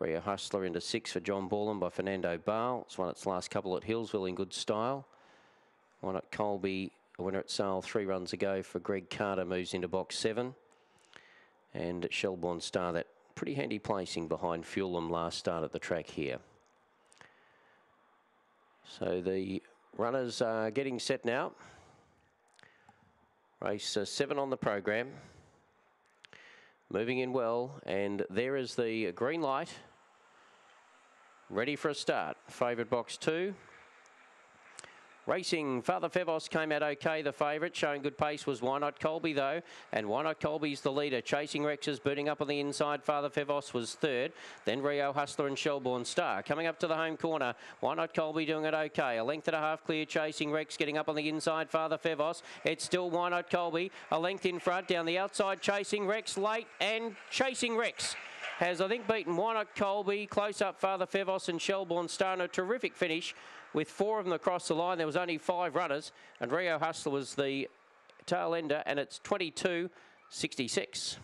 Rio Hustler into six for John Borland by Fernando Bale. It's won its last couple at Healesville in good style. One at Colby, a winner at Sale three runs ago for Greg Carter moves into box seven. And Shelbourne Star, that pretty handy placing behind Fuelum last start at the track here. So the runners are getting set now. Race uh, seven on the program. Moving in well, and there is the green light. Ready for a start. Favourite box two. Racing, Father Fevos came out okay, the favourite, showing good pace was Why Not Colby though, and Why Not Colby's the leader. Chasing Rex is booting up on the inside, Father Fevos was third, then Rio Hustler and Shelbourne Star. Coming up to the home corner, Why Not Colby doing it okay. A length and a half clear, Chasing Rex getting up on the inside, Father Fevos. It's still Why Not Colby, a length in front, down the outside, Chasing Rex late, and Chasing Rex has, I think, beaten Why Not Colby, close up Father Fevos and Shelbourne in a terrific finish with four of them across the line. There was only five runners, and Rio Hustler was the tail ender, and it's 22 66.